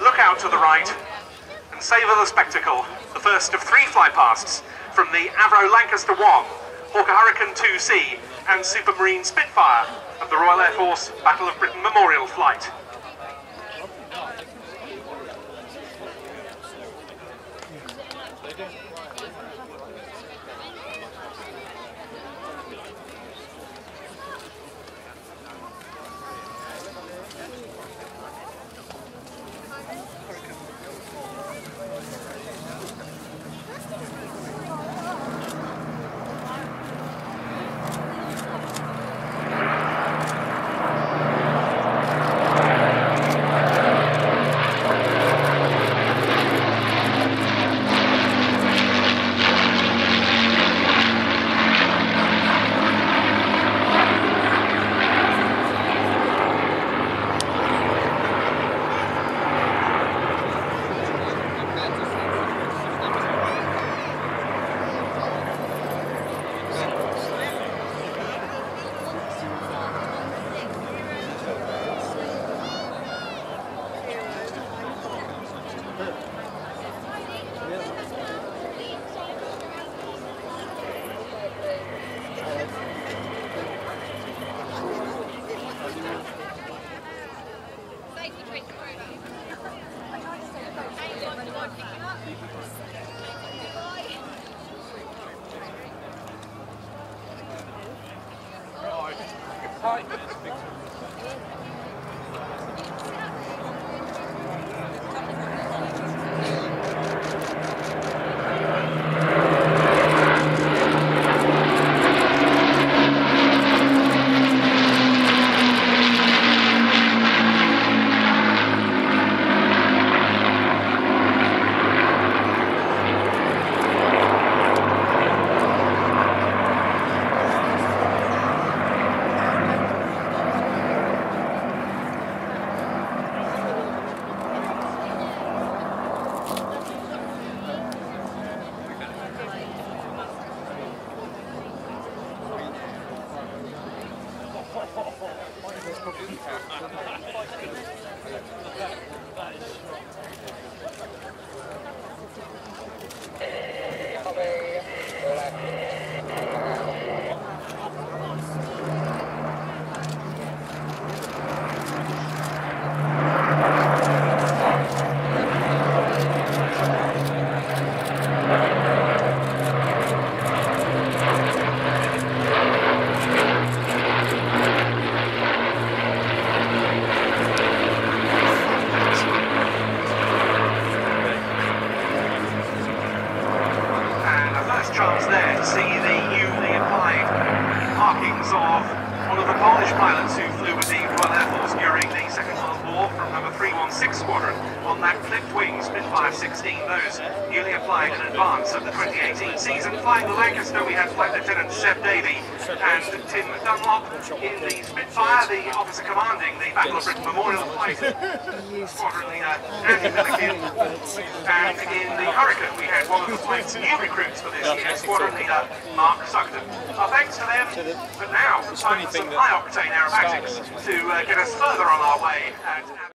Look out to the right and savour the spectacle. The first of three flypasts from the Avro Lancaster 1, Hawker Hurricane 2C and Supermarine Spitfire of the Royal Air Force Battle of Britain Memorial Flight. And a first chance there to see markings of one of the Polish pilots who flew with the Royal Air Force during the Second World War from number 316 Squadron on that clipped wing Spitfire 16. Those newly applied in advance of the 2018 season. Flying the Lancaster, we had Flight Lieutenant Seb Davey and Tim Dunlop in the Spitfire, the officer commanding the Battle of Britain Memorial Flight. Squadron leader Andy Millikin. And in the Hurricane, we had one of the flight's new recruits for this year, Squadron leader Mark Sugden. Them, but now it's time for some high-octane aerobatics to uh, get us further on our way. And,